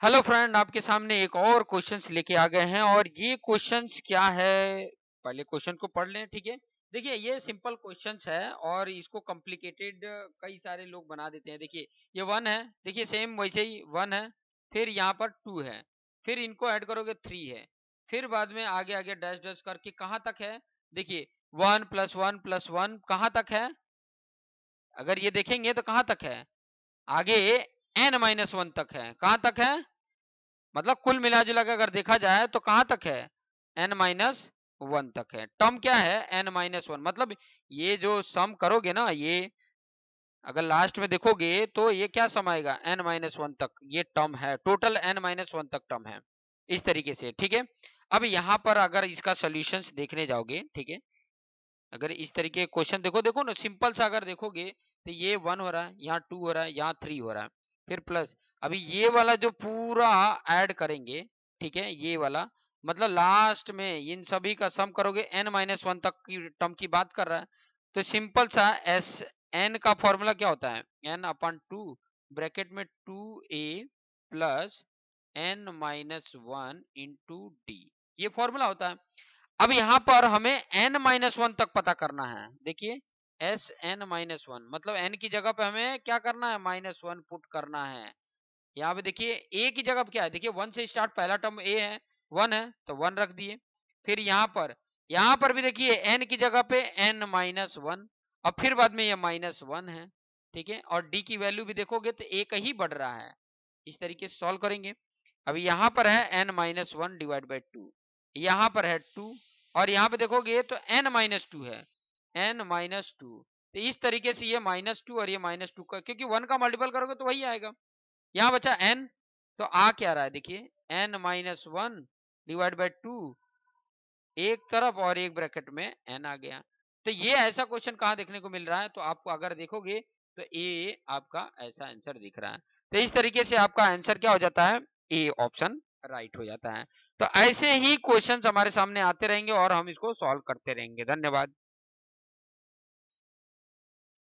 Hello friend आपके सामने एक और क्वेश्चंस लेके आ गए हैं और ये क्वेश्चंस क्या है? पहले क्वेश्चन को पढ़ लें, ठीक है? देखिए, ये सिंपल क्वेश्चंस है और इसको कॉम्प्लिकेटेड कई सारे लोग बना देते हैं। देखिए, ये वन है, देखिए सेम वैसे ही वन है, फिर यहाँ पर टू है, फिर इनको ऐड करोगे थ्री है, फिर बाद में आगे आगे डैश डैश करके कहाँ तक है? देखिए one plus one plus one कहाँ तक है? अगर ये देखेंगे तो कहाँ तक है? आगे एन माइनस वन तक है। कहाँ तक है? मतलब कुल मिला जुला के अगर देखा जाए तो कहाँ तक है? एन माइनस वन तक है। टर्म क्या है? N minus one. मतलब ये जो सम करोगे ना, ये अगर लास्ट में देखोगे तो ये क्या सम आएगा? एन माइनस वन तक। ये टर्म है। टोटल एन माइनस वन तक टर्म है। इस तरीके से, ठीक है? अब यहाँ पर अगर इसका सोल्यूशन देखने जाओगे, ठीक है? अगर इस तरीके क्वेश्चन देखो देखो ना, सिंपल सा अगर देखोगे तो ये वन हो रहा है, यहाँ टू हो रहा है, यहाँ थ्री हो रहा है। फिर प्लस अभी ये वाला जो पूरा ऐड करेंगे, ठीक है, ये वाला मतलब लास्ट में इन सभी का सम करोगे एन माइनस वन तक की टर्म की बात कर रहा है तो सिंपल सा एस एन का फॉर्मूला क्या होता है? एन अपन टू ब्रैकेट में two a plus n minus one into d ये फॉर्मूला होता है। अब यहाँ पर हमें एन माइनस वन तक पता करना है, देखिए एस एन माइनस वन मतलब एन की जगह पे हमें क्या करना है? माइनस वन पुट करना है। यहाँ पे देखिए, ए की जगह पे क्या है? देखिए, वन से स्टार्ट पहला टर्म ए है, वन है तो वन रख दिए। फिर यहाँ पर यहाँ पर भी देखिए, एन की जगह पे एन माइनस वन, और फिर बाद में ये माइनस वन है, ठीक है? और डी की वैल्यू भी देखोगे तो एक ही बढ़ रहा है। इस तरीके से सॉल्व करेंगे। अभी यहाँ पर है n minus one divide by two, यहाँ पर है टू, और यहाँ पे देखोगे तो एन माइनस टू है। एन माइनस टू तो इस तरीके से ये माइनस टू और ये माइनस टू का, क्योंकि वन का मल्टीपल करोगे तो वही आएगा। यहाँ बचा एन तो आ क्या रहा है? देखिए n minus one divide by two एक तरफ़ और एक ब्रैकेट में एन आ गया। तो ये ऐसा क्वेश्चन कहाँ देखने को मिल रहा है? तो आपको अगर देखोगे तो ए आपका ऐसा आंसर दिख रहा है। तो इस तरीके से आपका आंसर क्या हो जाता है? ए ऑप्शन राइट हो जाता है। तो ऐसे ही क्वेश्चंस हमारे सामने आते रहेंगे और हम इसको सॉल्व करते रहेंगे। धन्यवाद।